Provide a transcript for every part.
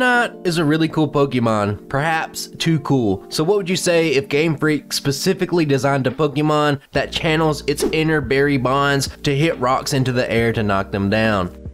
Corviknight is a really cool Pokemon, perhaps too cool. So what would you say if Game Freak specifically designed a Pokemon that channels its inner Barry Bonds to hit rocks into the air to knock them down?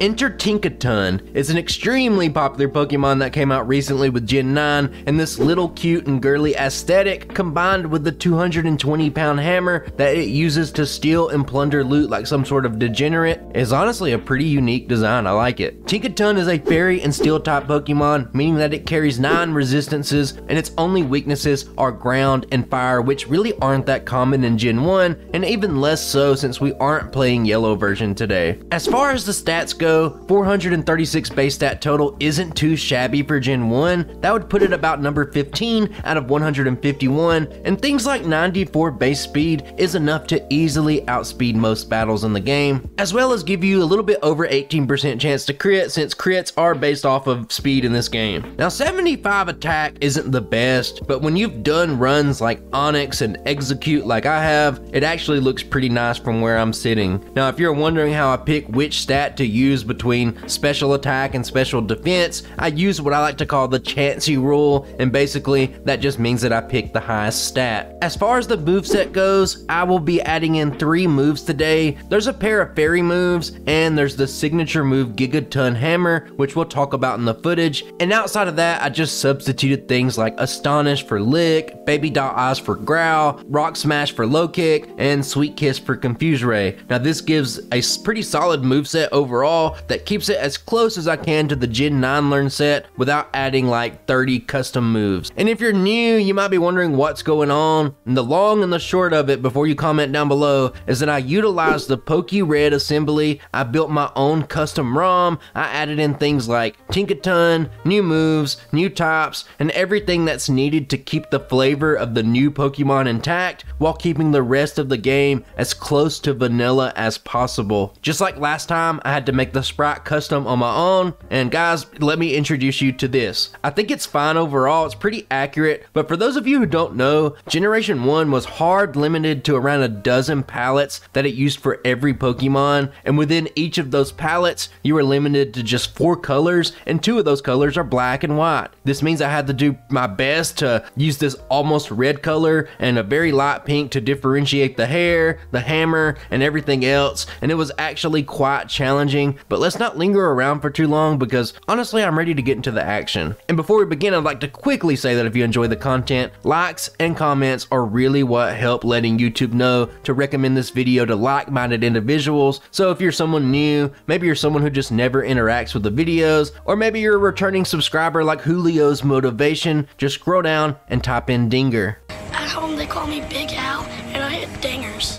Enter Tinkaton. It's an extremely popular Pokemon that came out recently with Gen 9, and this little cute and girly aesthetic combined with the 220 pound hammer that it uses to steal and plunder loot like some sort of degenerate is honestly a pretty unique design. I like it. Tinkaton is a fairy and steel type Pokemon, meaning that it carries 9 resistances, and its only weaknesses are ground and fire, which really aren't that common in Gen 1, and even less so since we aren't playing yellow version today. As far as the stats go, 436 base stat total isn't too shabby for Gen 1. That would put it about number 15 out of 151, and things like 94 base speed is enough to easily outspeed most battles in the game, as well as give you a little bit over 18% chance to crit since crits are based off of speed in this game. Now 75 attack isn't the best, but when you've done runs like Onix and Exeggutor like I have, it actually looks pretty nice from where I'm sitting. Now if you're wondering how I pick which stat to use choose between special attack and special defense, I use what I like to call the Chansey rule, and basically that just means that I pick the highest stat. As far as the moveset goes, I will be adding in three moves today. There's a pair of fairy moves, and there's the signature move Gigaton Hammer, which we'll talk about in the footage. And outside of that, I just substituted things like Astonish for Lick, Baby Doll Eyes for Growl, Rock Smash for Low Kick, and Sweet Kiss for Confuse Ray. Now this gives a pretty solid moveset overall, that keeps it as close as I can to the Gen 9 Learn set without adding like 30 custom moves. And if you're new, you might be wondering what's going on. And the long and the short of it before you comment down below is that I utilized the PokeRed assembly. I built my own custom ROM. I added in things like Tinkaton, new moves, new types, and everything that's needed to keep the flavor of the new Pokemon intact while keeping the rest of the game as close to vanilla as possible. Just like last time, I had to make the the sprite custom on my own. And guys, let me introduce you to this. I think it's fine overall, it's pretty accurate, but for those of you who don't know, Generation 1 was hard limited to around a dozen palettes that it used for every Pokemon, and within each of those palettes, you were limited to just four colors, and two of those colors are black and white. This means I had to do my best to use this almost red color and a very light pink to differentiate the hair, the hammer, and everything else, and it was actually quite challenging, but let's not linger around for too long because honestly, I'm ready to get into the action. And before we begin, I'd like to quickly say that if you enjoy the content, likes and comments are really what help letting YouTube know to recommend this video to like-minded individuals. So if you're someone new, maybe you're someone who just never interacts with the videos, or maybe you're a returning subscriber like Julio's Motivation, just scroll down and type in Dinger. At home, they call me Big Al,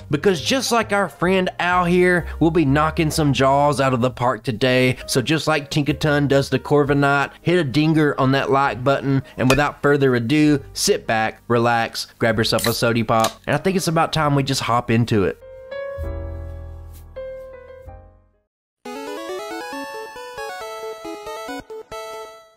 Because just like our friend Al here, we'll be knocking some jaws out of the park today. So just like Tinkaton does the Corviknight, hit a dinger on that like button, and without further ado, sit back, relax, grab yourself a sody pop, and I think it's about time we just hop into it.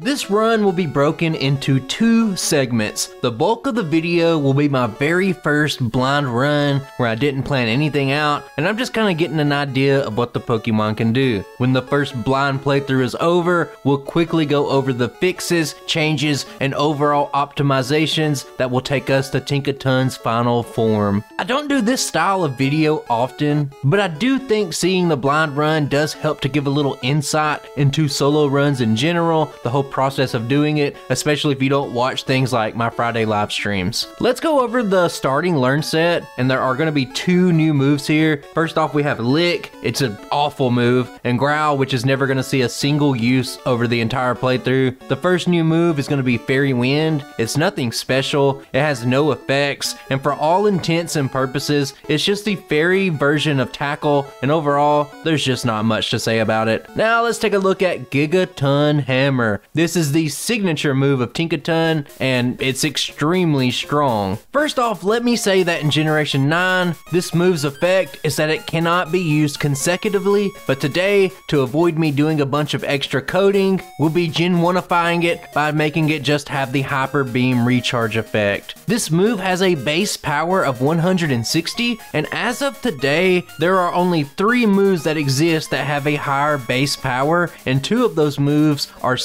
This run will be broken into two segments. The bulk of the video will be my very first blind run where I didn't plan anything out and I'm just kind of getting an idea of what the Pokemon can do. When the first blind playthrough is over, we'll quickly go over the fixes, changes, and overall optimizations that will take us to Tinkaton's final form. I don't do this style of video often, but I do think seeing the blind run does help to give a little insight into solo runs in general, the whole process of doing it, especially if you don't watch things like my Friday live streams. Let's go over the starting learn set, and there are going to be two new moves here. First off, we have Lick, it's an awful move, and Growl, which is never going to see a single use over the entire playthrough. The first new move is going to be Fairy Wind. It's nothing special, it has no effects, and for all intents and purposes, it's just the fairy version of Tackle, and overall, there's just not much to say about it. Now let's take a look at Gigaton Hammer. This this is the signature move of Tinkaton, and it's extremely strong. First off, let me say that in Generation 9, this move's effect is that it cannot be used consecutively, but today, to avoid me doing a bunch of extra coding, we'll be Gen 1ifying it by making it just have the Hyper Beam recharge effect. This move has a base power of 160, and as of today, there are only three moves that exist that have a higher base power, and two of those moves are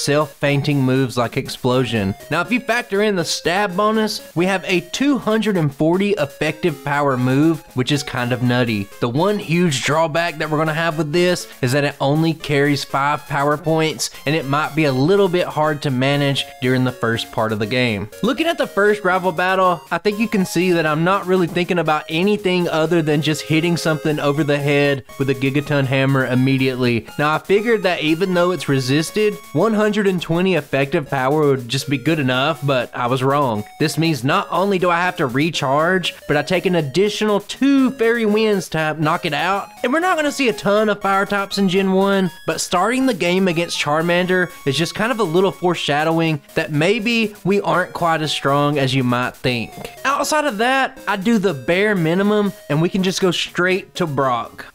self-fainting moves like Explosion. Now, if you factor in the stab bonus, we have a 240 effective power move, which is kind of nutty. The one huge drawback that we're gonna have with this is that it only carries five power points, and it might be a little bit hard to manage during the first part of the game. Looking at the first rival battle, I think you can see that I'm not really thinking about anything other than just hitting something over the head with a Gigaton hammer immediately. Now I figured that even though it's resisted, 120 effective power would just be good enough, but I was wrong. This means not only do I have to recharge, but I take an additional two Fairy Winds to knock it out. And we're not going to see a ton of fire types in Gen 1, but starting the game against Charmander is just kind of a little foreshadowing that maybe we aren't quite as strong as you might think. Outside of that, I do the bare minimum and we can just go straight to Brock.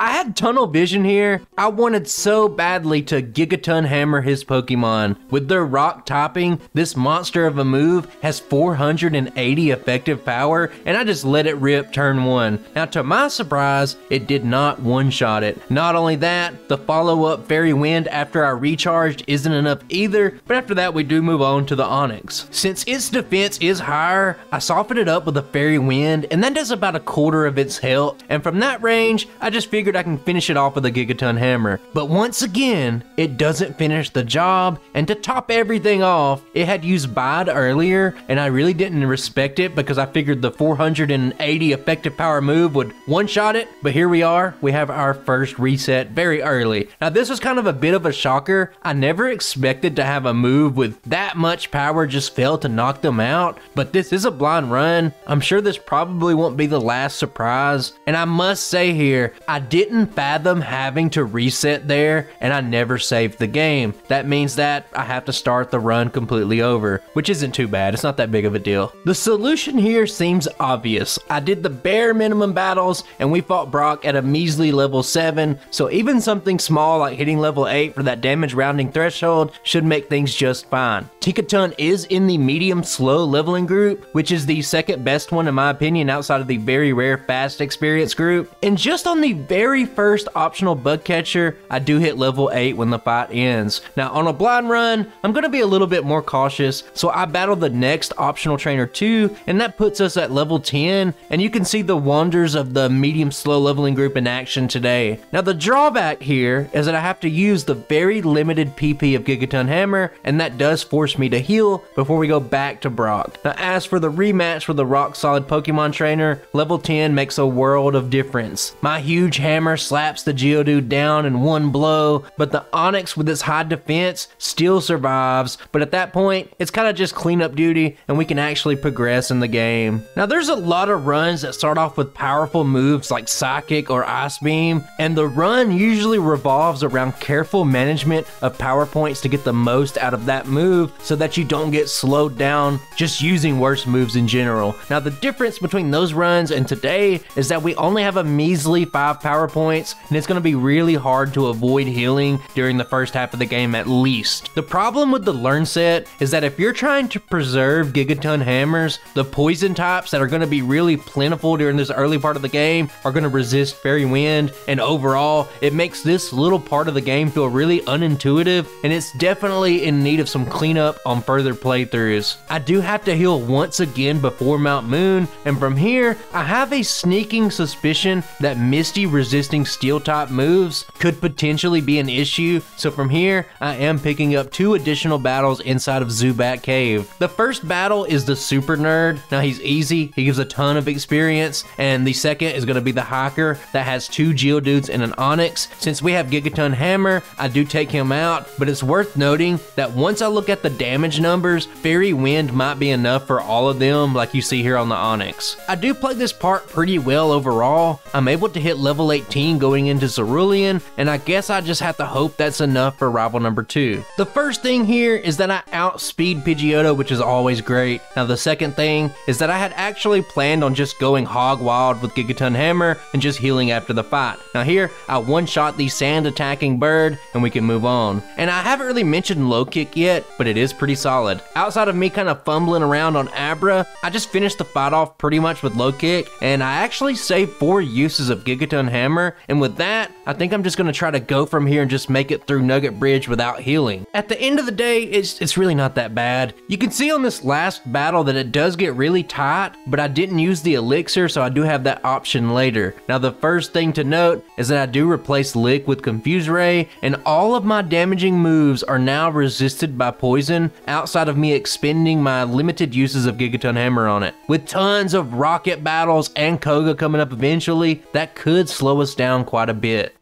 I had tunnel vision here. I wanted so badly to Gigaton hammer his Pokemon. With their rock topping, this monster of a move has 480 effective power, and I just let it rip turn one. Now, to my surprise, it did not one-shot it. Not only that, the follow-up Fairy Wind after I recharged isn't enough either, but after that we do move on to the Onix. Since its defense is higher, I soften it up with a Fairy Wind, and that does about a quarter of its health, and from that range, I just figured I can finish it off with a Gigaton Hammer. But once again, it doesn't finish the job, and to top everything off, it had used Bide earlier, and I really didn't respect it because I figured the 480 effective power move would one-shot it, but here we are, we have our first reset very early. Now this was kind of a bit of a shocker. I never expected to have a move with that much power just fail to knock them out, but this is a blind run. I'm sure this probably won't be the last surprise, and I must say here, I didn't fathom having to reset there, and I never saved the game. That means that I have to start the run completely over, which isn't too bad. It's not that big of a deal. The solution here seems obvious. I did the bare minimum battles, and we fought Brock at a measly level 7, so even something small like hitting level 8 for that damage rounding threshold should make things just fine. Tinkaton is in the medium slow leveling group, which is the second best one in my opinion outside of the very rare fast experience group, and just on the very first optional bug catcher, I do hit level 8 when the fight ends. Now on a blind run, I'm going to be a little bit more cautious, so I battle the next optional trainer too, and that puts us at level 10, and you can see the wonders of the medium slow leveling group in action today. Now the drawback here is that I have to use the very limited PP of Gigaton Hammer, and that does force me to heal before we go back to Brock. Now as for the rematch with the rock solid Pokemon trainer, level 10 makes a world of difference. My huge hammer slaps the Geodude down in one blow, but the Onix with its high defense still survives, but at that point, it's kind of just cleanup duty and we can actually progress in the game. Now there's a lot of runs that start off with powerful moves like Psychic or Ice Beam, and the run usually revolves around careful management of power points to get the most out of that move so that you don't get slowed down just using worse moves in general. Now the difference between those runs and today is that we only have a measly 5 power points and it's going to be really hard to avoid healing during the first half of the game at least. The problem with the learn set is that if you're trying to preserve Gigaton hammers, the poison types that are going to be really plentiful during this early part of the game are going to resist Fairy Wind, and overall, it makes this little part of the game feel really unintuitive, and it's definitely in need of some cleanup on further playthroughs. I do have to heal once again before Mount Moon, and from here, I have a sneaking suspicion that Misty resisting steel type moves could potentially be an issue, so from here, I am picking up two additional battles inside of Zubat Cave. The first battle is the Super Nerd. Now he's easy, he gives a ton of experience, and the second is going to be the Hiker that has two Geodudes and an Onix. Since we have Gigaton Hammer, I do take him out, but it's worth noting that once I look at the damage numbers, Fairy Wind might be enough for all of them like you see here on the Onix. I do play this part pretty well overall. I'm able to hit level 18 going into Cerulean, and I guess I just have to hope that's enough for rival number 2. The first thing here is that I outspeed Pidgeotto, which is always great. Now the second thing is that I had actually planned on just going hog wild with Gigaton Hammer and just healing after the fight. Now here, I one-shot the sand attacking bird, and we can move on. And I haven't really mentioned low kick yet, but it is pretty solid. Outside of me kind of fumbling around on Abra, I just finished the fight off pretty much with low kick, and I actually saved four uses of Gigaton Hammer, and with that, I think I'm just gonna try to go from here and just make it through Nugget Bridge without healing. At the end of the day, it's, it's really not that bad. You can see on this last battle that it does get really tight, but I didn't use the elixir, so I do have that option later. Now the first thing to note is that I do replace Lick with Confuse Ray, and all of my damaging moves are now resisted by poison outside of me expending my limited uses of Gigaton Hammer on it. With tons of rocket battles and Koga coming up eventually, that could slow us down quite a bit.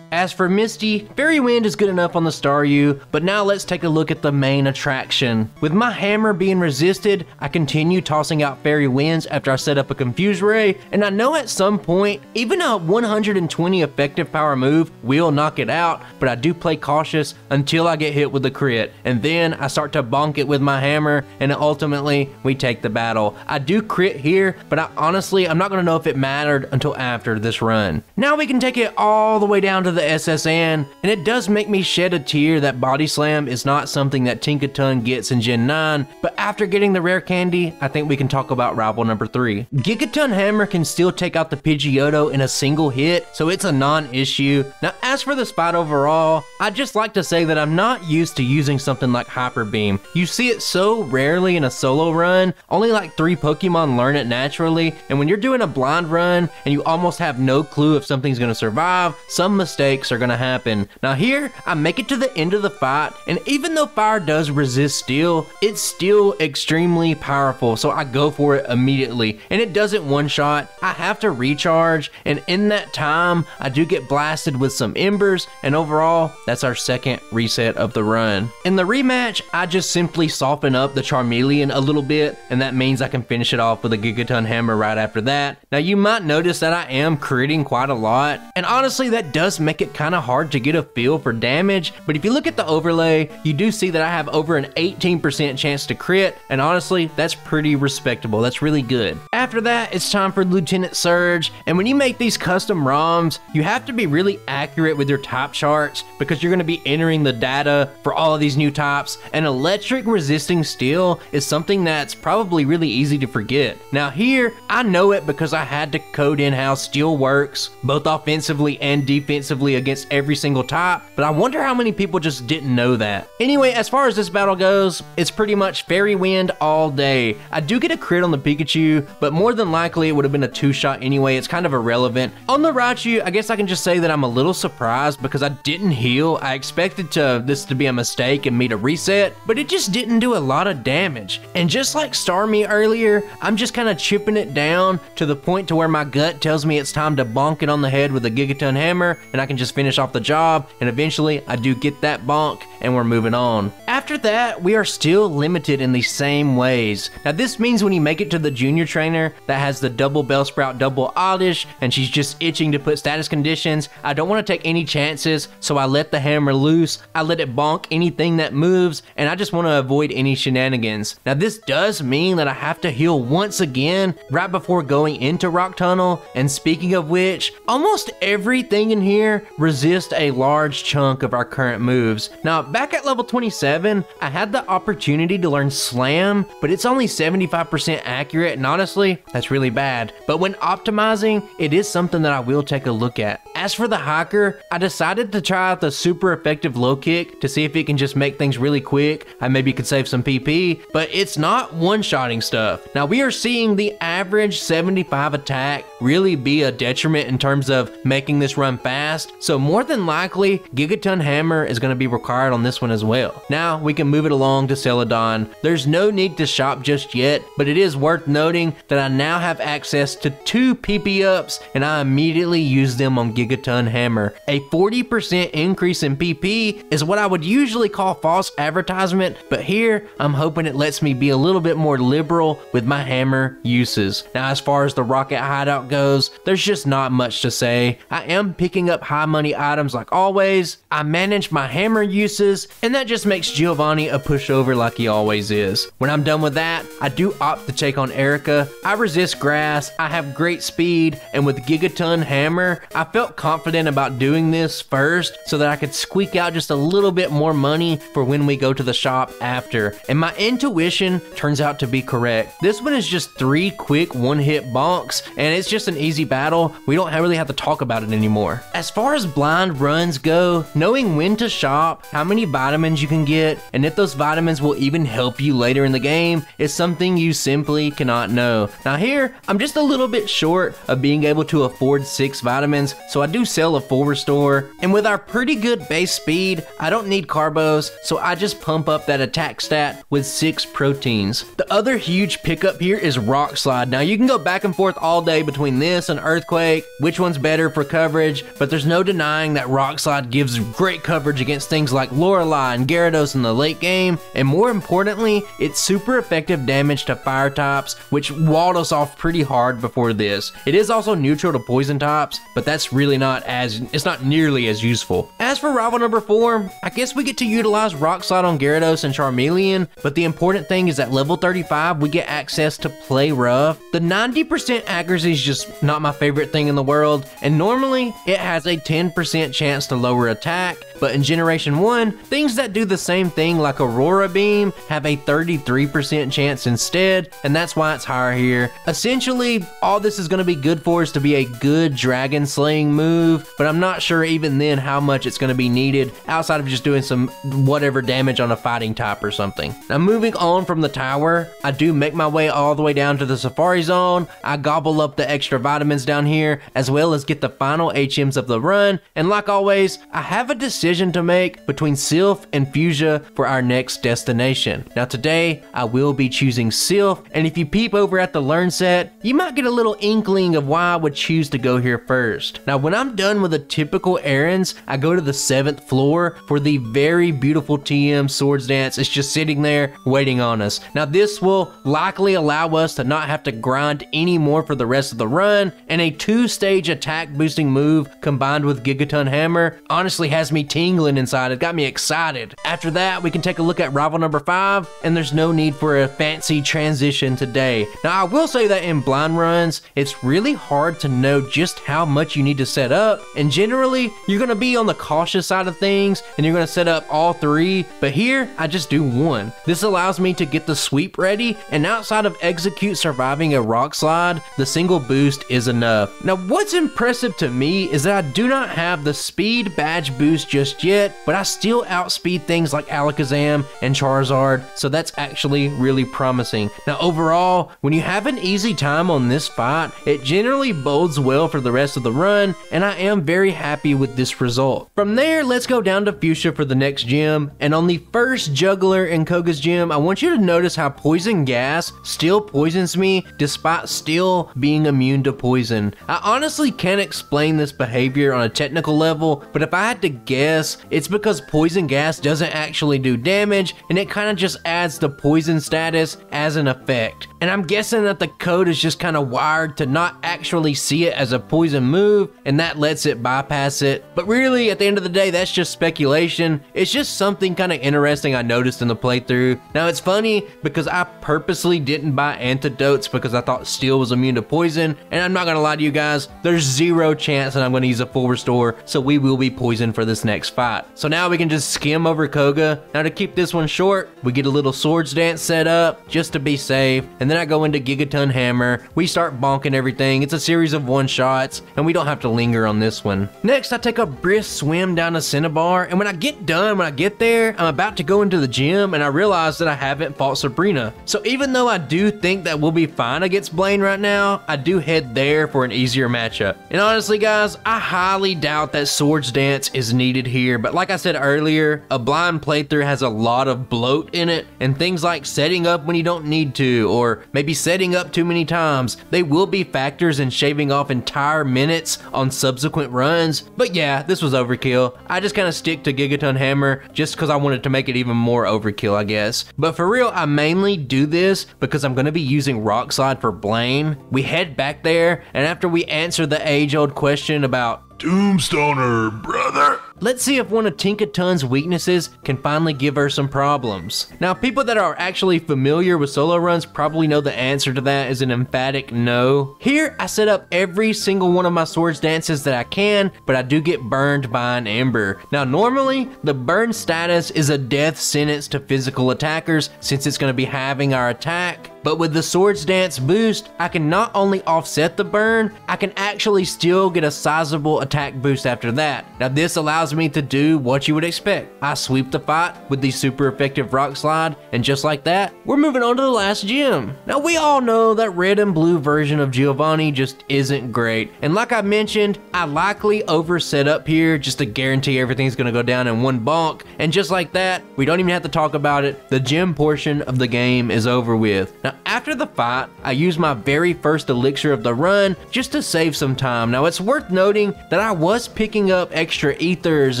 As for Misty, Fairy Wind is good enough on the Staryu, but now let's take a look at the main attraction. With my hammer being resisted, I continue tossing out Fairy Winds after I set up a Confuse Ray, and I know at some point, even a 120 effective power move will knock it out, but I do play cautious until I get hit with the crit, and then I start to bonk it with my hammer, and ultimately, we take the battle. I do crit here, but I honestly, I'm not gonna know if it mattered until after this run. Now we can take it all the way down to the S.S. Anne, and it does make me shed a tear that Body Slam is not something that Tinkaton gets in Gen 9, but after getting the rare candy, I think we can talk about rival number 3. Gigaton Hammer can still take out the Pidgeotto in a single hit, so it's a non-issue. Now as for the spot overall, I'd just like to say that I'm not used to using something like Hyper Beam. You see it so rarely in a solo run, only like 3 Pokemon learn it naturally, and when you're doing a blind run and you almost have no clue if something's gonna survive, some mistakes mistakes are gonna happen. Now here, I make it to the end of the fight, and even though fire does resist steel, it's still extremely powerful, so I go for it immediately. And it doesn't one shot, I have to recharge, and in that time, I do get blasted with some embers, and overall, that's our second reset of the run. In the rematch, I just simply soften up the Charmeleon a little bit, and that means I can finish it off with a Gigaton Hammer right after that. Now you might notice that I am critting quite a lot, and honestly that does make it kind of hard to get a feel for damage, but if you look at the overlay, you do see that I have over an 18% chance to crit, and honestly, that's pretty respectable. That's really good. After that, it's time for Lieutenant Surge, and when you make these custom ROMs, you have to be really accurate with your type charts because you're going to be entering the data for all of these new types, and electric resisting steel is something that's probably really easy to forget. Now here, I know it because I had to code in how steel works, both offensively and defensively against every single type, but I wonder how many people just didn't know that. Anyway, as far as this battle goes, it's pretty much Fairy Wind all day. I do get a crit on the Pikachu, but more than likely it would have been a two-shot anyway. It's kind of irrelevant. On the Raichu, I guess I can just say that I'm a little surprised because I didn't heal. I expected to this to be a mistake and me to reset, but it just didn't do a lot of damage. And just like Starmie earlier, I'm just kind of chipping it down to the point to where my gut tells me it's time to bonk it on the head with a Gigaton Hammer, and I can just finish off the job, and eventually I do get that bonk, and we're moving on. After that, we are still limited in the same ways. Now this means when you make it to the junior trainer that has the double Bellsprout, double Oddish, and she's just itching to put status conditions, I don't want to take any chances, so I let the hammer loose, I let it bonk anything that moves, and I just want to avoid any shenanigans. Now this does mean that I have to heal once again right before going into Rock Tunnel, and speaking of which, almost everything in here resist a large chunk of our current moves. Now, back at level 27, I had the opportunity to learn Slam, but it's only 75% accurate, and honestly, that's really bad. But when optimizing, it is something that I will take a look at. As for the Hiker, I decided to try out the super effective low kick to see if it can just make things really quick. I maybe could save some PP, but it's not one-shotting stuff. Now, we are seeing the average 75 attack really be a detriment in terms of making this run fast, so more than likely, Gigaton Hammer is going to be required on this one as well. Now, we can move it along to Celadon. There's no need to shop just yet, but it is worth noting that I now have access to two PP ups, and I immediately use them on Gigaton Hammer. A 40% increase in PP is what I would usually call false advertisement, but here I'm hoping it lets me be a little bit more liberal with my hammer uses. Now, as far as the Rocket Hideout goes, there's just not much to say. I am picking up high money items like always. I manage my hammer uses, and that just makes Giovanni a pushover like he always is. When I'm done with that, I do opt to take on Erica. I resist grass, I have great speed, and with Gigaton Hammer, I felt confident about doing this first so that I could squeak out just a little bit more money for when we go to the shop after. And my intuition turns out to be correct. This one is just three quick one hit bonks, and it's just an easy battle. We don't really have to talk about it anymore. As far as blind runs go, knowing when to shop, how many vitamins you can get, and if those vitamins will even help you later in the game is something you simply cannot know. Now, here, I'm just a little bit short of being able to afford six vitamins, so I do sell a full restore. And with our pretty good base speed, I don't need carbos, so I just pump up that attack stat with six proteins. The other huge pickup here is Rock Slide. Now, you can go back and forth all day between this and Earthquake, which one's better for coverage, but there's no denying that Rock Slide gives great coverage against things like Lorelei and Gyarados in the late game, and more importantly, it's super effective damage to fire types, which walled us off pretty hard before this. It is also neutral to poison types, but that's really not as, it's not nearly as useful. As for rival number 4, I guess we get to utilize Rock Slide on Gyarados and Charmeleon, but the important thing is at level 35 we get access to Play Rough. The 90% accuracy is just not my favorite thing in the world, and normally it has a 10% chance to lower attack, but in Generation 1, things that do the same thing like Aurora Beam have a 33% chance instead, and that's why it's higher here. Essentially, all this is going to be good for is to be a good dragon slaying move, but I'm not sure even then how much it's going to be needed outside of just doing some whatever damage on a fighting type or something. Now moving on from the tower, I do make my way all the way down to the Safari Zone. I gobble up the extra vitamins down here as well as get the final HMs of the run, and like always, I have a decision to make between Silph and Fuchsia for our next destination. Now today, I will be choosing Silph, and if you peep over at the learn set, you might get a little inkling of why I would choose to go here first. Now when I'm done with the typical errands, I go to the 7th floor for the very beautiful TM Swords Dance. It's just sitting there waiting on us. Now this will likely allow us to not have to grind anymore for the rest of the run, and a two-stage attack boosting move combined with Gigaton Hammer honestly has me tingling inside. It got me excited. After that, we can take a look at rival number 5, and there's no need for a fancy transition today. Now I will say that in blind runs, it's really hard to know just how much you need to set up, and generally, you're going to be on the cautious side of things, and you're going to set up all three, but here, I just do one. This allows me to get the sweep ready, and outside of Exeggutor surviving a rock slide, the single boost is enough. Now, what's impressive to me is that I do not have the speed badge boost just yet, but I still outspeed things like Alakazam and Charizard, so that's actually really promising. Now, overall, when you have an easy time on this fight, it generally bodes well for the rest of the run, and I am very happy with this result. From there, let's go down to Fuchsia for the next gym, and on the first juggler in Koga's gym, I want you to notice how poison gas still poisons me despite still being immune to poison. I honestly can't explain this behavior on a technical level, but if I had to guess, it's because poison gas doesn't actually do damage and it kind of just adds the poison status as an effect. And I'm guessing that the code is just kind of wired to not actually see it as a poison move and that lets it bypass it. But really, at the end of the day, that's just speculation. It's just something kind of interesting I noticed in the playthrough. Now, it's funny because I purposely didn't buy antidotes because I thought steel was immune to poison. And I'm not gonna lie to you guys, there's zero chance that I'm gonna use a full restore, so we will be poisoned for this next next fight. So now we can just skim over Koga. Now to keep this one short, we get a little swords dance set up just to be safe. And then I go into Gigaton Hammer. We start bonking everything. It's a series of one shots and we don't have to linger on this one. Next, I take a brisk swim down to Cinnabar. And when I get done, when I get there, I'm about to go into the gym and I realize that I haven't fought Sabrina. So even though I do think that we'll be fine against Blaine right now, I do head there for an easier matchup. And honestly, guys, I highly doubt that Swords Dance is needed here, but like I said earlier, a blind playthrough has a lot of bloat in it, and things like setting up when you don't need to, or maybe setting up too many times, they will be factors in shaving off entire minutes on subsequent runs. But yeah, this was overkill. I just kind of stick to Gigaton Hammer just because I wanted to make it even more overkill, I guess. But for real, I mainly do this because I'm going to be using Rock Slide for Blaine. We head back there, and after we answer the age old question about Tombstoner, brother. Let's see if one of Tinkaton's weaknesses can finally give her some problems. Now, people that are actually familiar with solo runs probably know the answer to that is an emphatic no. Here, I set up every single one of my swords dances that I can, but I do get burned by an ember. Now, normally, the burn status is a death sentence to physical attackers since it's going to be having our attack. But with the Swords Dance boost, I can not only offset the burn, I can actually still get a sizable attack boost after that. Now this allows me to do what you would expect. I sweep the fight with the super effective rock slide, and just like that, we're moving on to the last gym. Now we all know that red and blue version of Giovanni just isn't great, and like I mentioned, I likely overset up here just to guarantee everything's gonna go down in one bonk, and just like that, we don't even have to talk about it, the gym portion of the game is over with. Now after the fight, I used my very first elixir of the run just to save some time. Now it's worth noting that I was picking up extra ethers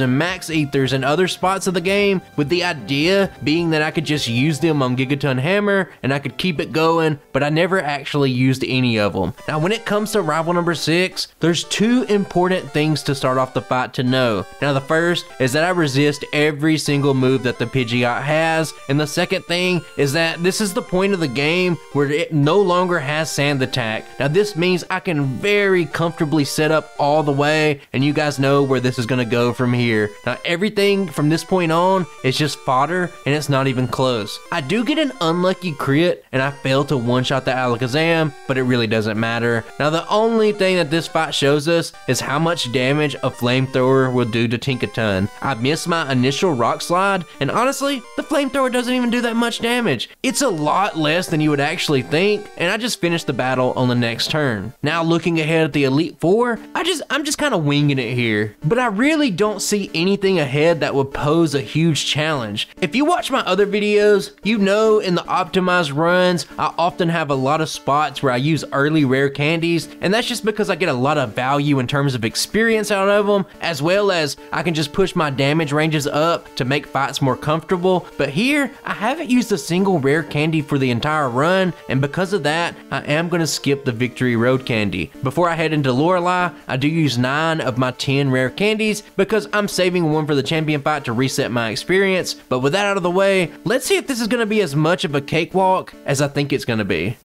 and max ethers in other spots of the game with the idea being that I could just use them on Gigaton Hammer and I could keep it going, but I never actually used any of them. Now when it comes to rival number 6, there's two important things to start off the fight to know. Now the first is that I resist every single move that the Pidgeot has, and the second thing is that this is the point of the game where it no longer has sand attack. Now this means I can very comfortably set up all the way and you guys know where this is to go from here. Now everything from this point on is just fodder and it's not even close. I do get an unlucky crit and I fail to one-shot the Alakazam, but it really doesn't matter. Now the only thing that this fight shows us is how much damage a flamethrower will do to Tinkaton. I missed my initial rock slide and honestly, the flamethrower doesn't even do that much damage. It's a lot less than you would actually think, and I just finished the battle on the next turn. Now looking ahead at the Elite Four, I just I'm just kind of winging it here, but I really don't see anything ahead that would pose a huge challenge. If you watch my other videos, you know in the optimized runs, I often have a lot of spots where I use early rare candies, and that's just because I get a lot of value in terms of experience out of them, as well as I can just push my damage ranges up to make fights more comfortable. But here, I haven't used a single rare candy for the entire run, and because of that, I am going to skip the Victory Road candy. Before I head into Lorelei, I do use 9 of my 10 rare candies because I'm saving one for the champion fight to reset my experience. But with that out of the way, let's see if this is going to be as much of a cakewalk as I think it's going to be.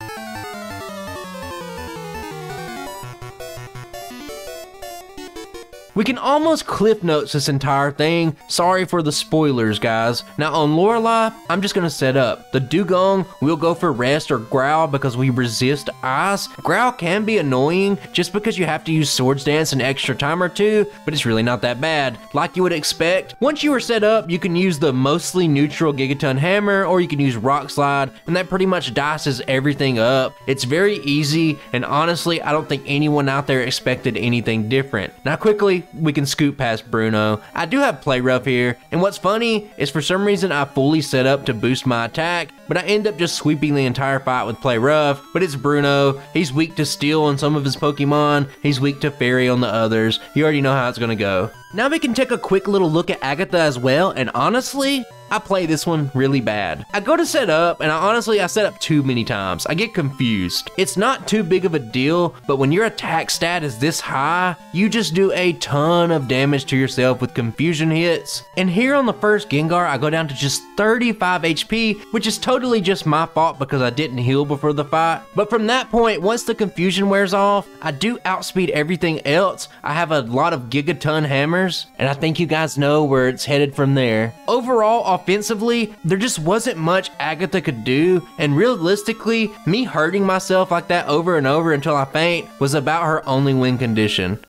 We can almost clip notes this entire thing. Sorry for the spoilers, guys. Now on Lorelei, I'm just gonna set up. The Dewgong will go for rest or growl because we resist ice. Growl can be annoying just because you have to use Swords Dance an extra time or two, but it's really not that bad. Like you would expect, once you are set up, you can use the mostly neutral Gigaton Hammer or you can use Rock Slide, and that pretty much dices everything up. It's very easy, and honestly, I don't think anyone out there expected anything different. Now quickly, we can scoot past Bruno. I do have Play Rough here, and what's funny is for some reason I fully set up to boost my attack, but I end up just sweeping the entire fight with Play Rough. But it's Bruno. He's weak to Steel on some of his Pokemon. He's weak to Fairy on the others. You already know how it's gonna go. Now we can take a quick little look at Agatha as well, and honestly, I play this one really bad. I go to set up, and I honestly, I set up too many times. I get confused. It's not too big of a deal, but when your attack stat is this high, you just do a ton of damage to yourself with confusion hits. And here on the first Gengar, I go down to just 35 HP, which is totally just my fault because I didn't heal before the fight. But from that point, once the confusion wears off, I do outspeed everything else. I have a lot of gigaton hammers, and I think you guys know where it's headed from there. Overall, offensively, there just wasn't much Agatha could do, and realistically, me hurting myself like that over and over until I faint was about her only win condition.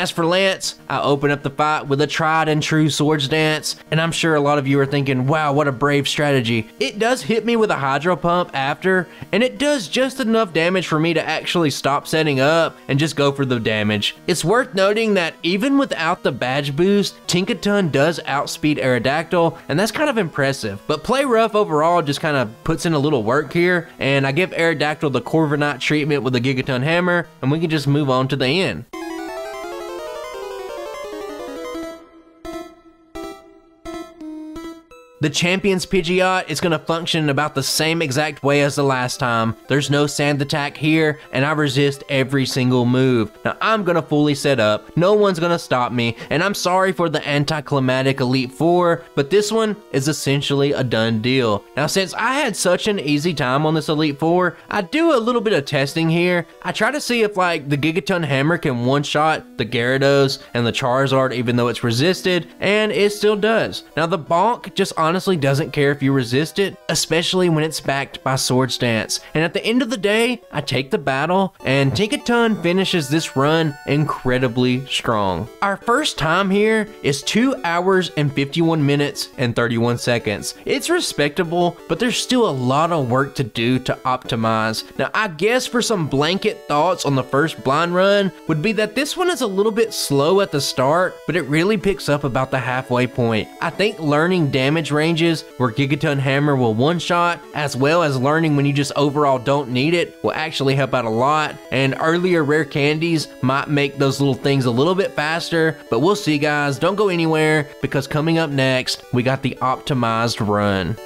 As for Lance, I open up the fight with a tried and true swords dance, and I'm sure a lot of you are thinking, wow, what a brave strategy. It does hit me with a hydro pump after, and it does just enough damage for me to actually stop setting up and just go for the damage. It's worth noting that even without the badge boost, Tinkaton does outspeed Aerodactyl, and that's kind of impressive. But Play Rough overall just kind of puts in a little work here, and I give Aerodactyl the Corviknight treatment with the Gigaton Hammer, and we can just move on to the end. The Champions Pidgeot is going to function about the same exact way as the last time. There's no sand attack here, and I resist every single move. Now, I'm going to fully set up. No one's going to stop me, and I'm sorry for the anticlimactic Elite Four, but this one is essentially a done deal. Now, since I had such an easy time on this Elite Four, I do a little bit of testing here. I try to see if, like, the Gigaton Hammer can one-shot the Gyarados and the Charizard even though it's resisted, and it still does. Now, the Bonk just honestly doesn't care if you resist it, especially when it's backed by Swords Dance. And at the end of the day, I take the battle, and Tinkaton finishes this run incredibly strong. Our first time here is 2 hours and 51 minutes and 31 seconds. It's respectable, but there's still a lot of work to do to optimize. Now, I guess for some blanket thoughts on the first blind run would be that this one is a little bit slow at the start, but it really picks up about the halfway point. I think learning damage ranges where Gigaton Hammer will one-shot, as well as learning when you just overall don't need it, will actually help out a lot. And earlier rare candies might make those little things a little bit faster, but we'll see guys, don't go anywhere, because coming up next, we got the optimized run.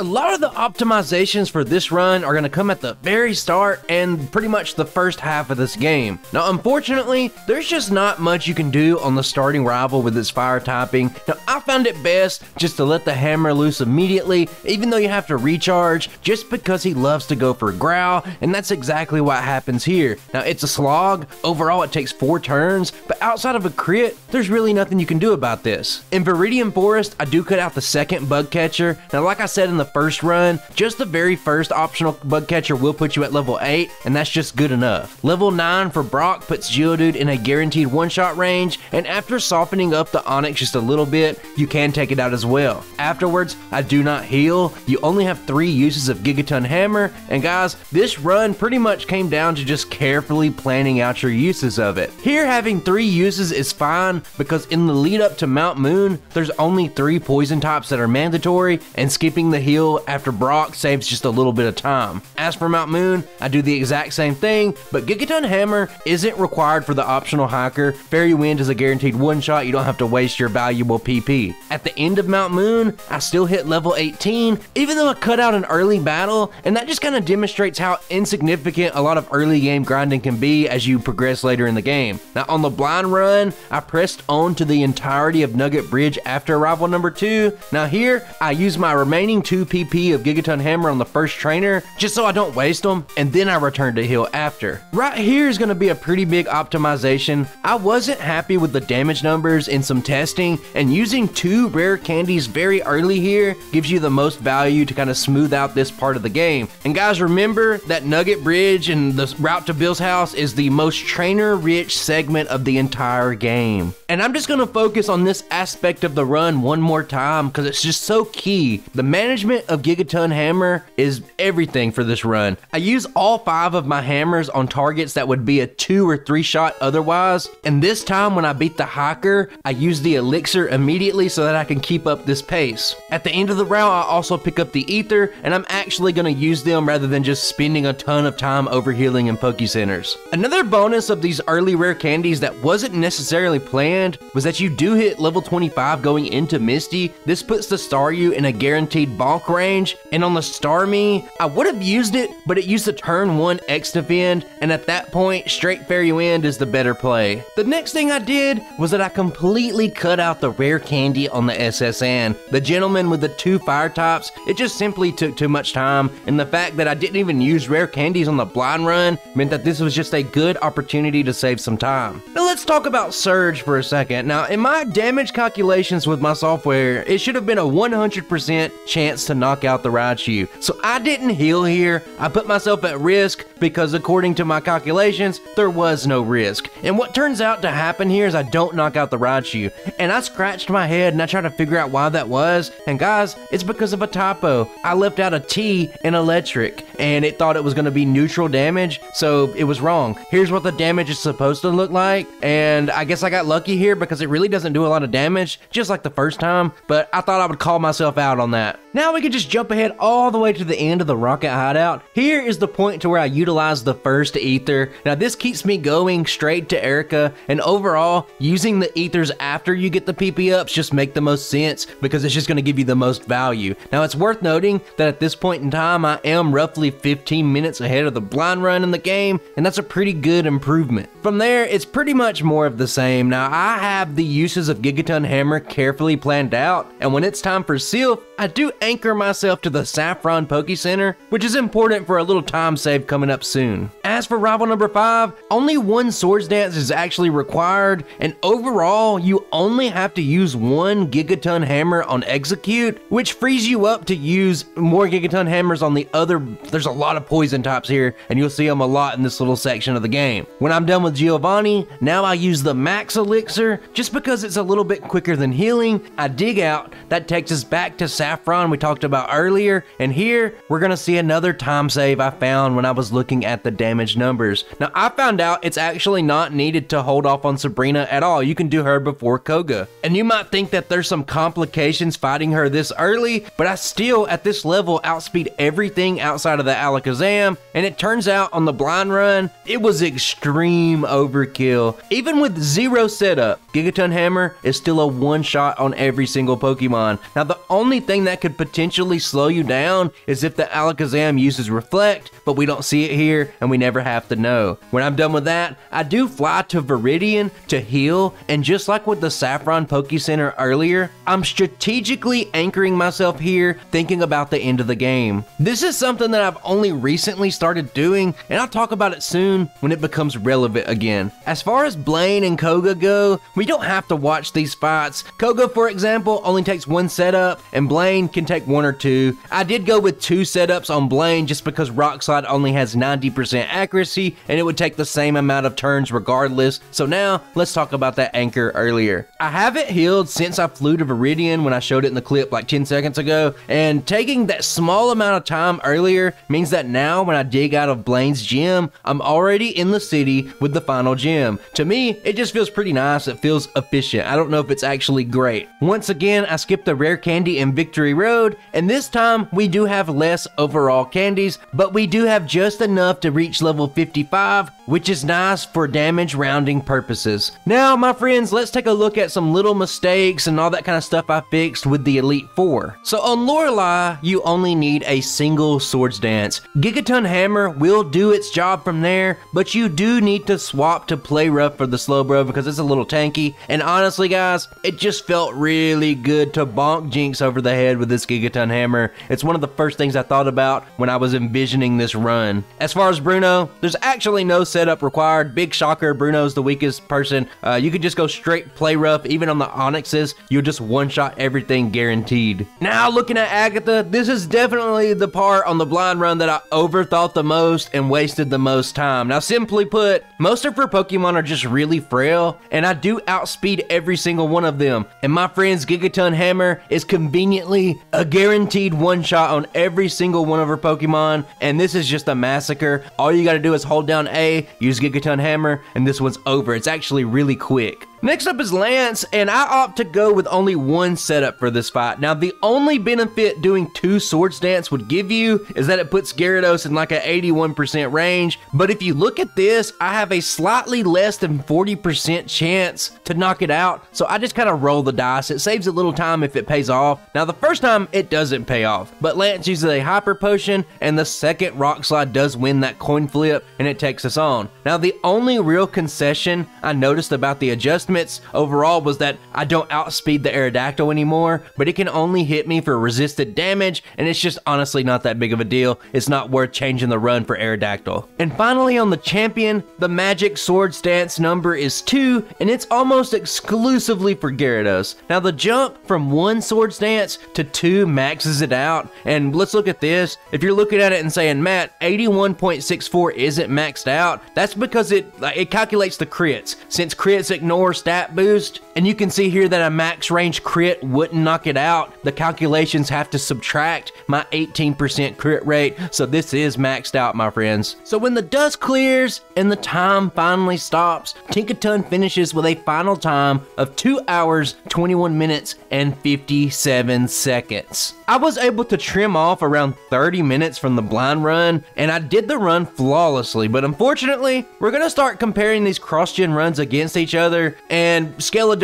A lot of the optimizations for this run are going to come at the very start and pretty much the first half of this game. Now, unfortunately, there's just not much you can do on the starting rival with its fire typing. Now, I found it best just to let the hammer loose immediately, even though you have to recharge, just because he loves to go for growl, and that's exactly what happens here. Now, it's a slog. Overall, it takes four turns, but outside of a crit, there's really nothing you can do about this. In Viridian Forest, I do cut out the second bug catcher. Now, like I said in the first run, just the very first optional bug catcher will put you at level 8, and that's just good enough. Level 9 for Brock puts Geodude in a guaranteed one-shot range, and after softening up the Onix just a little bit, you can take it out as well. Afterwards, I do not heal, you only have 3 uses of Gigaton Hammer, and guys, this run pretty much came down to just carefully planning out your uses of it. Here having 3 uses is fine, because in the lead up to Mount Moon, there's only 3 poison types that are mandatory, and skipping the heal after Brock saves just a little bit of time. As for Mount Moon, I do the exact same thing, but Gigaton Hammer isn't required for the optional hiker. Fairy Wind is a guaranteed one shot, you don't have to waste your valuable PP. At the end of Mount Moon, I still hit level 18, even though I cut out an early battle, and that just kind of demonstrates how insignificant a lot of early game grinding can be as you progress later in the game. Now on the blind run, I pressed on to the entirety of Nugget Bridge after arrival number 2. Now here, I use my remaining 2 PP of Gigaton Hammer on the first trainer just so I don't waste them, and then I return to heal after. Right here is going to be a pretty big optimization. I wasn't happy with the damage numbers in some testing, and using two rare candies very early here gives you the most value to kind of smooth out this part of the game. And guys, remember that Nugget Bridge and the route to Bill's house is the most trainer rich segment of the entire game. And I'm just going to focus on this aspect of the run one more time because it's just so key. The management point of Gigaton Hammer is everything for this run. I use all five of my hammers on targets that would be a two or three shot otherwise, and this time when I beat the hiker, I use the elixir immediately so that I can keep up this pace. At the end of the round, I also pick up the ether, and I'm actually going to use them rather than just spending a ton of time overhealing in Poke Centers. Another bonus of these early rare candies that wasn't necessarily planned was that you do hit level 25 going into Misty. This puts the Staryu in a guaranteed bonk range, and on the Starmie, I would have used it, but it used the turn 1 X defend, and at that point, straight Fairy Wind is the better play. The next thing I did was that I completely cut out the rare candy on the S.S. Anne. The gentleman with the two fire tops, it just simply took too much time, and the fact that I didn't even use rare candies on the blind run meant that this was just a good opportunity to save some time. Now let's talk about Surge for a second. Now, in my damage calculations with my software, it should have been a 100% chance to knock out the Raichu. So I didn't heal here. I put myself at risk because according to my calculations, there was no risk. And what turns out to happen here is I don't knock out the Raichu. And I scratched my head and I tried to figure out why that was. And guys, it's because of a typo. I left out a T in electric and it thought it was going to be neutral damage, so it was wrong. Here's what the damage is supposed to look like, and I guess I got lucky here because it really doesn't do a lot of damage, just like the first time, but I thought I would call myself out on that. Now we can just jump ahead all the way to the end of the rocket hideout. Here is the point to where I utilize the first ether. Now this keeps me going straight to Erica, and overall, using the ethers after you get the PP ups just make the most sense because it's just going to give you the most value. Now it's worth noting that at this point in time, I am roughly 15 minutes ahead of the blind run in the game, and that's a pretty good improvement. From there, it's pretty much more of the same. Now I have the uses of Gigaton Hammer carefully planned out, and when it's time for Silph, I do anchor myself to the Saffron Poke Center, which is important for a little time save coming up soon. As for rival number 5, only one Swords Dance is actually required, and overall, you only have to use one Gigaton Hammer on Exeggutor, which frees you up to use more Gigaton Hammers on the other. There's a lot of poison types here, and you'll see them a lot in this little section of the game. When I'm done with Giovanni, now I use the Max Elixir, just because it's a little bit quicker than healing. I dig out, that takes us back to Saffron we talked about earlier, and here we're gonna see another time save I found when I was looking at the damage numbers. Now I found out it's actually not needed to hold off on Sabrina at all. You can do her before Koga. And you might think that there's some complications fighting her this early, but I still at this level outspeed everything outside of the Alakazam, and it turns out on the blind run, it was extreme overkill. Even with zero setup, Gigaton Hammer is still a one shot on every single Pokemon. Now the only thing that could potentially slow you down is if the Alakazam uses Reflect, but we don't see it here and we never have to know. When I'm done with that, I do fly to Viridian to heal, and just like with the Saffron Poke Center earlier, I'm strategically anchoring myself here, thinking about the end of the game. This is something that I've only recently started doing, and I'll talk about it soon when it becomes relevant again. As far as Blaine and Koga go, we don't have to watch these fights. Koga, for example, only takes one setup, and Blaine can take one or two. I did go with two setups on Blaine just because Rock Slide only has 90% accuracy, and it would take the same amount of turns regardless. So now, let's talk about that anchor earlier. I haven't healed since I flew to Viridian when I showed it in the clip like 10 seconds ago, and taking that small amount of time earlier means that now when I dig out of Blaine's gym, I'm already in the city with the final gym. To me, it just feels pretty nice. It feels efficient. I don't know if it's actually great. Once again, I skipped the rare candy in Victory Road, and this time we do have less overall candies, but we do have just enough to reach level 55, which is nice for damage rounding purposes. Now, my friends, let's take a look at some little mistakes and all that kind of stuff I fixed with the Elite Four. So on Lorelei, you only need a single Swords Dance. Gigaton Hammer will do its job from there, but you do need to swap to Play Rough for the Slowbro because it's a little tanky. And honestly, guys, it just felt really good to bonk Jynx over the head with this Gigaton Hammer. It's one of the first things I thought about when I was envisioning this run. As far as Bruno, there's actually no setup required. Big shocker, Bruno's the weakest person. Uh, you could just go straight Play Rough, even on the Onixes, you'll just one-shot everything guaranteed. Now looking at Agatha, this is definitely the part on the blind run that I overthought the most and wasted the most time. Now simply put, most of her Pokemon are just really frail, and I do outspeed every single one of them. And my friend's Gigaton Hammer is conveniently a guaranteed one shot on every single one of her Pokemon, and this is just a massacre. All you gotta do is hold down A, use Gigaton Hammer, and this one's over. It's actually really quick. Next up is Lance, and I opt to go with only one setup for this fight. Now, the only benefit doing two Swords Dance would give you is that it puts Gyarados in like an 81% range, but if you look at this, I have a slightly less than 40% chance to knock it out, so I just kind of roll the dice. It saves a little time if it pays off. Now, the first time, it doesn't pay off, but Lance uses a Hyper Potion, and the second Rock Slide does win that coin flip, and it takes us on. Now, the only real concession I noticed about the adjustment overall was that I don't outspeed the Aerodactyl anymore, but it can only hit me for resisted damage, and it's just honestly not that big of a deal. It's not worth changing the run for Aerodactyl. And finally, on the champion, the magic Swords Dance number is 2, and it's almost exclusively for Gyarados. Now, the jump from one Swords Dance to 2 maxes it out, and let's look at this. If you're looking at it and saying, Matt, 81.64 isn't maxed out, that's because it, it calculates the crits. Since crits ignore stat boost, and you can see here that a max range crit wouldn't knock it out. The calculations have to subtract my 18% crit rate, so this is maxed out, my friends. So when the dust clears and the time finally stops, Tinkaton finishes with a final time of 2 hours, 21 minutes, and 57 seconds. I was able to trim off around 30 minutes from the blind run, and I did the run flawlessly, but unfortunately, we're gonna start comparing these cross-gen runs against each other, and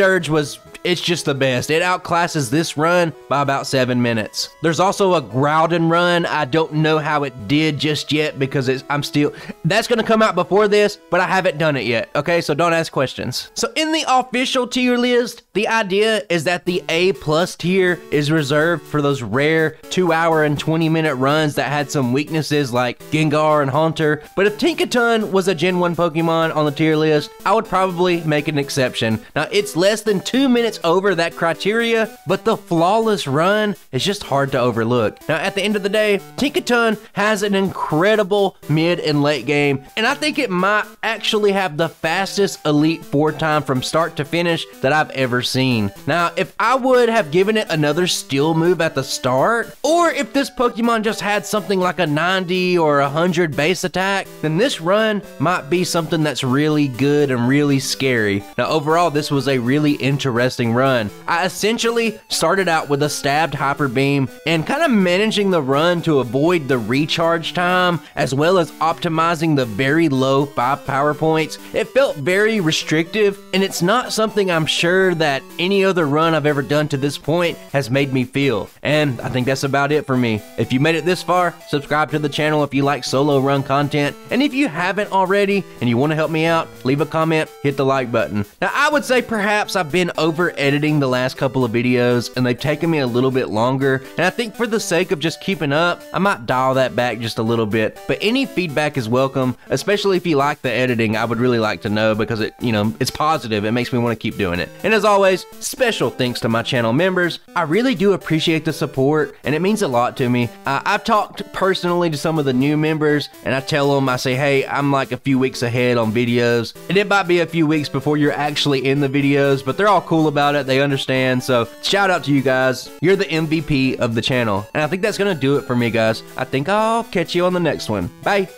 Skeledirge was it's just the best. It outclasses this run by about seven minutes. There's also a Groudon run. I don't know how it did just yet because I'm still. That's going to come out before this, but I haven't done it yet. Okay, so don't ask questions. So in the official tier list, the idea is that the A plus tier is reserved for those rare two hour and 20 minute runs that had some weaknesses like Gengar and Haunter. But if Tinkaton was a Gen 1 Pokemon on the tier list, I would probably make an exception. Now, it's less than two minutes over that criteria, but the flawless run is just hard to overlook. Now, at the end of the day, Tinkaton has an incredible mid and late game, and I think it might actually have the fastest Elite Four time from start to finish that I've ever seen. Now, if I would have given it another steel move at the start, or if this Pokemon just had something like a 90 or 100 base attack, then this run might be something that's really good and really scary. Now, overall, this was a really interesting run. I essentially started out with a stabbed Hyper Beam and kind of managing the run to avoid the recharge time as well as optimizing the very low 5 power points. It felt very restrictive and it's not something I'm sure that any other run I've ever done to this point has made me feel. And I think that's about it for me. If you made it this far, subscribe to the channel if you like solo run content. And if you haven't already and you want to help me out, leave a comment, hit the like button. Now, I would say perhaps I've been over editing the last couple of videos and they've taken me a little bit longer. And I think for the sake of just keeping up, I might dial that back just a little bit. But any feedback is welcome, especially if you like the editing. I would really like to know because it, you know, it's positive. It makes me want to keep doing it. And as always, special thanks to my channel members. I really do appreciate the support and it means a lot to me. Uh, I've talked personally to some of the new members and I tell them, I say, hey, I'm like a few weeks ahead on videos. And it might be a few weeks before you're actually in the videos, but they're all cool about it. They understand. So shout out to you guys. You're the MVP of the channel. And I think that's going to do it for me, guys. I think I'll catch you on the next one. Bye.